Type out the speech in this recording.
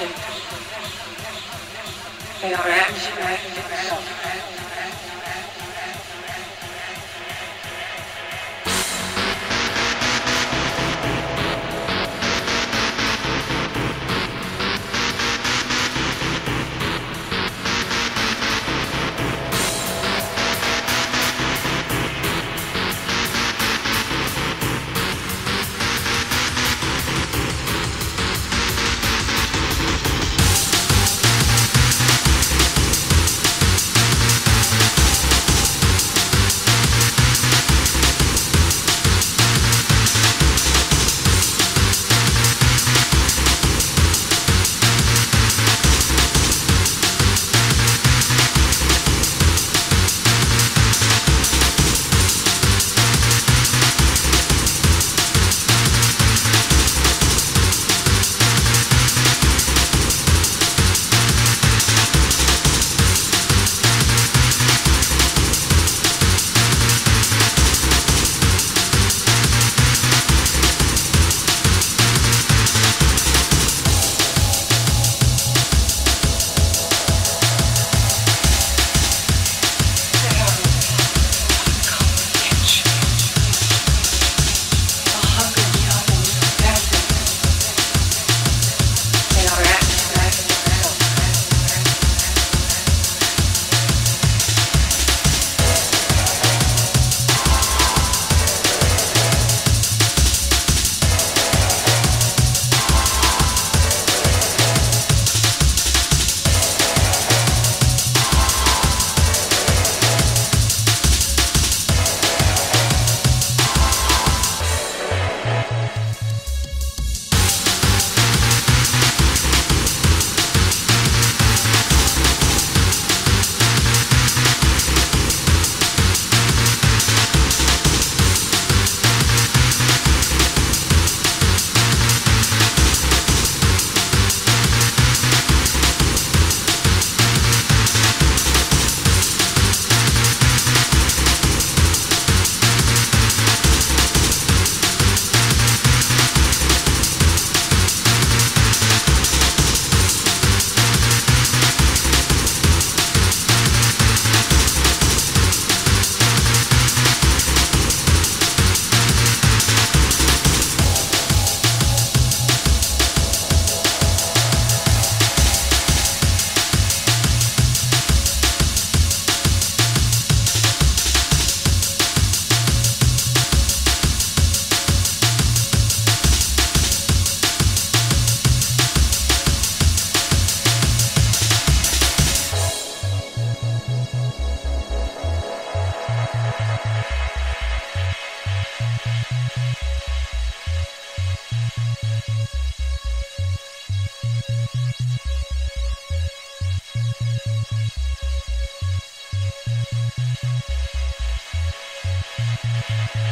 They are abstract.